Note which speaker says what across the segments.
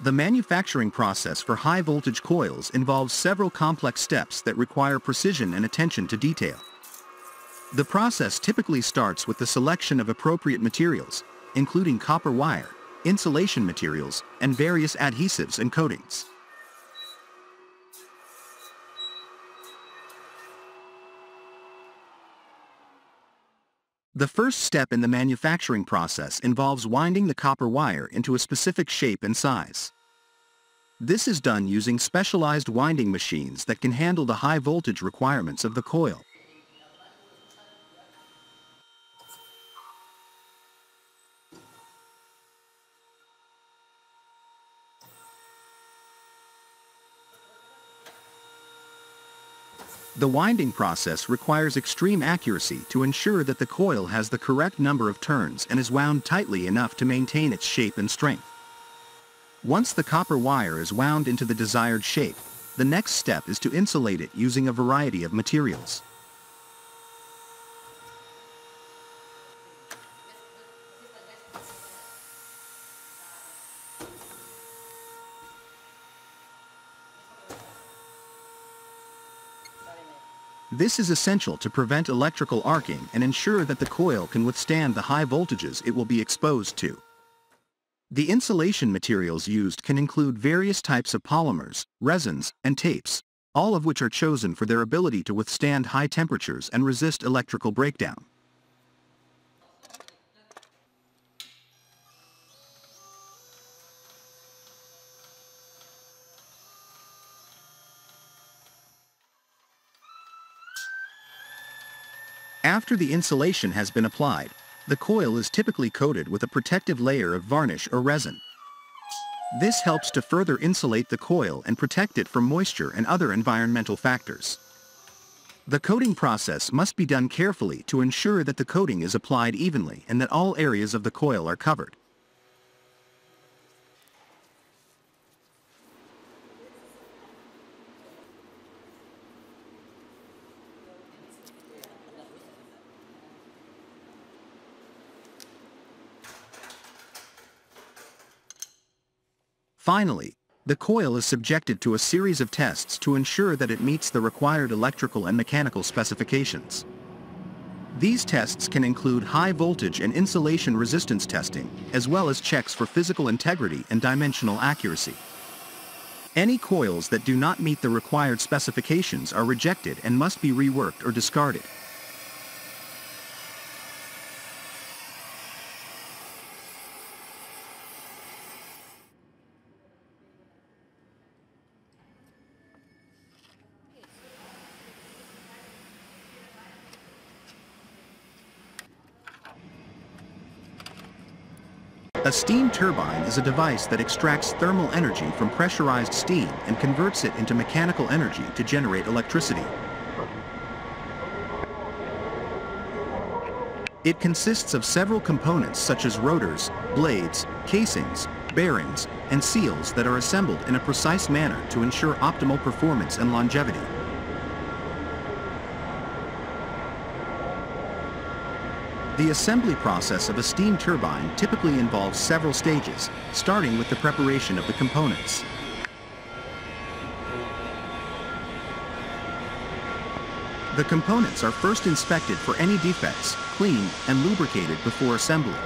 Speaker 1: The manufacturing process for high-voltage coils involves several complex steps that require precision and attention to detail. The process typically starts with the selection of appropriate materials, including copper wire, insulation materials, and various adhesives and coatings. The first step in the manufacturing process involves winding the copper wire into a specific shape and size. This is done using specialized winding machines that can handle the high voltage requirements of the coil. The winding process requires extreme accuracy to ensure that the coil has the correct number of turns and is wound tightly enough to maintain its shape and strength. Once the copper wire is wound into the desired shape, the next step is to insulate it using a variety of materials. This is essential to prevent electrical arcing and ensure that the coil can withstand the high voltages it will be exposed to. The insulation materials used can include various types of polymers, resins, and tapes, all of which are chosen for their ability to withstand high temperatures and resist electrical breakdown. After the insulation has been applied, the coil is typically coated with a protective layer of varnish or resin. This helps to further insulate the coil and protect it from moisture and other environmental factors. The coating process must be done carefully to ensure that the coating is applied evenly and that all areas of the coil are covered. Finally, the coil is subjected to a series of tests to ensure that it meets the required electrical and mechanical specifications. These tests can include high voltage and insulation resistance testing, as well as checks for physical integrity and dimensional accuracy. Any coils that do not meet the required specifications are rejected and must be reworked or discarded. A steam turbine is a device that extracts thermal energy from pressurized steam and converts it into mechanical energy to generate electricity. It consists of several components such as rotors, blades, casings, bearings, and seals that are assembled in a precise manner to ensure optimal performance and longevity. The assembly process of a steam turbine typically involves several stages, starting with the preparation of the components. The components are first inspected for any defects, cleaned, and lubricated before assembly.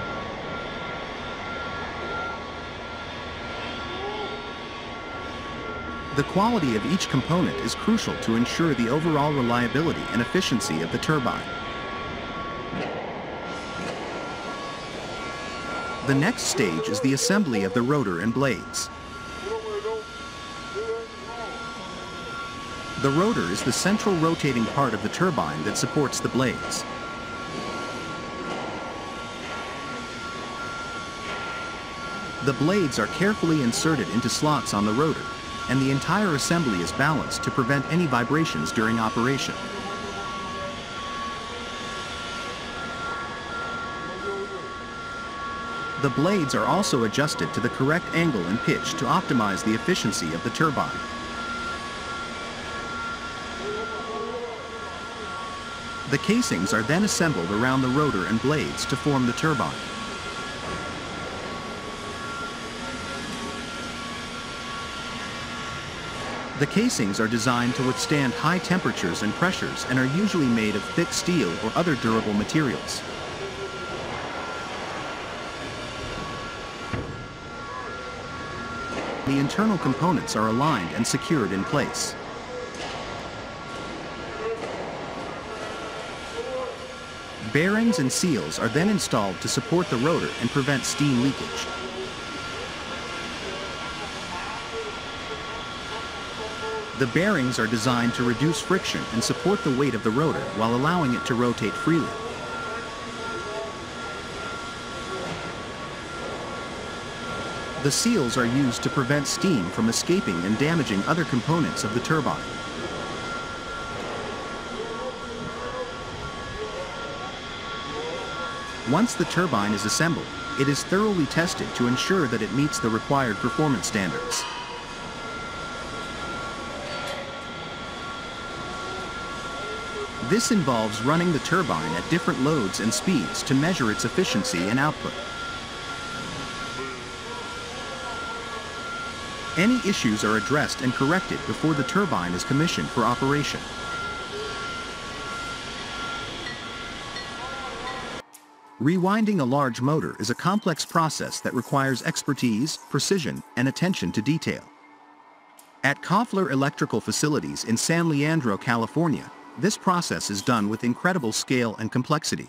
Speaker 1: The quality of each component is crucial to ensure the overall reliability and efficiency of the turbine. The next stage is the assembly of the rotor and blades. The rotor is the central rotating part of the turbine that supports the blades. The blades are carefully inserted into slots on the rotor, and the entire assembly is balanced to prevent any vibrations during operation. The blades are also adjusted to the correct angle and pitch to optimize the efficiency of the turbine. The casings are then assembled around the rotor and blades to form the turbine. The casings are designed to withstand high temperatures and pressures and are usually made of thick steel or other durable materials. The internal components are aligned and secured in place. Bearings and seals are then installed to support the rotor and prevent steam leakage. The bearings are designed to reduce friction and support the weight of the rotor while allowing it to rotate freely. The seals are used to prevent steam from escaping and damaging other components of the turbine. Once the turbine is assembled, it is thoroughly tested to ensure that it meets the required performance standards. This involves running the turbine at different loads and speeds to measure its efficiency and output. Any issues are addressed and corrected before the turbine is commissioned for operation. Rewinding a large motor is a complex process that requires expertise, precision, and attention to detail. At Koffler Electrical Facilities in San Leandro, California, this process is done with incredible scale and complexity.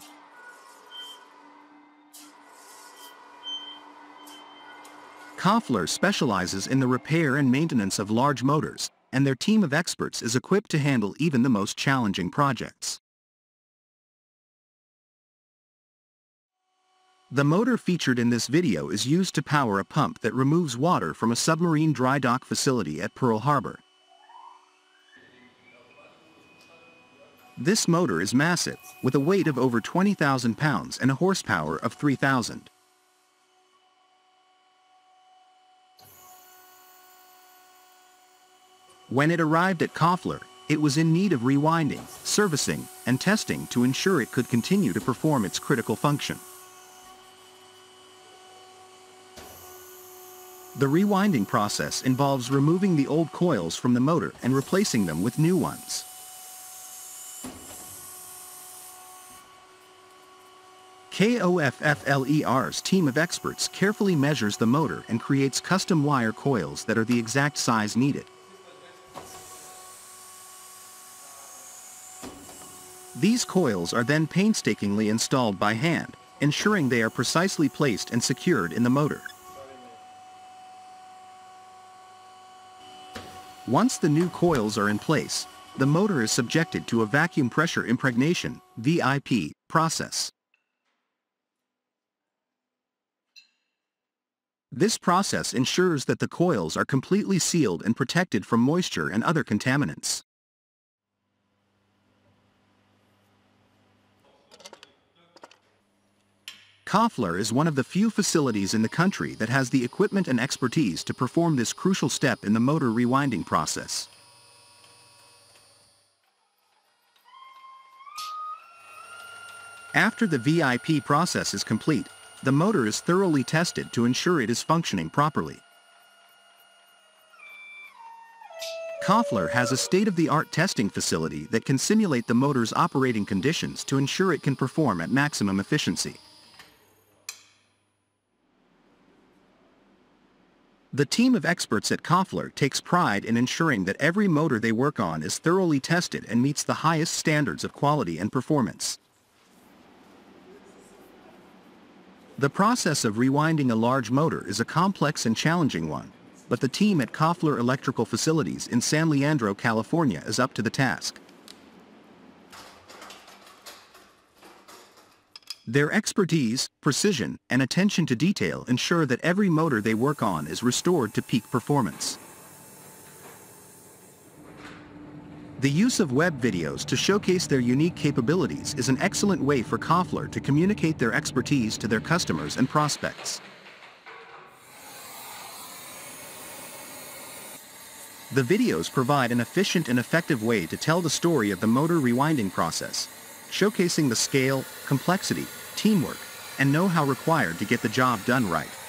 Speaker 1: Koffler specializes in the repair and maintenance of large motors, and their team of experts is equipped to handle even the most challenging projects. The motor featured in this video is used to power a pump that removes water from a submarine dry dock facility at Pearl Harbor. This motor is massive, with a weight of over 20,000 pounds and a horsepower of 3,000. When it arrived at Koffler, it was in need of rewinding, servicing, and testing to ensure it could continue to perform its critical function. The rewinding process involves removing the old coils from the motor and replacing them with new ones. KOFFLER's team of experts carefully measures the motor and creates custom wire coils that are the exact size needed. These coils are then painstakingly installed by hand, ensuring they are precisely placed and secured in the motor. Once the new coils are in place, the motor is subjected to a vacuum pressure impregnation VIP, process. This process ensures that the coils are completely sealed and protected from moisture and other contaminants. Koffler is one of the few facilities in the country that has the equipment and expertise to perform this crucial step in the motor rewinding process. After the VIP process is complete, the motor is thoroughly tested to ensure it is functioning properly. Koffler has a state-of-the-art testing facility that can simulate the motor's operating conditions to ensure it can perform at maximum efficiency. The team of experts at Koffler takes pride in ensuring that every motor they work on is thoroughly tested and meets the highest standards of quality and performance. The process of rewinding a large motor is a complex and challenging one, but the team at Koffler Electrical Facilities in San Leandro, California is up to the task. Their expertise, precision, and attention to detail ensure that every motor they work on is restored to peak performance. The use of web videos to showcase their unique capabilities is an excellent way for Koffler to communicate their expertise to their customers and prospects. The videos provide an efficient and effective way to tell the story of the motor rewinding process, showcasing the scale, complexity, teamwork, and know-how required to get the job done right.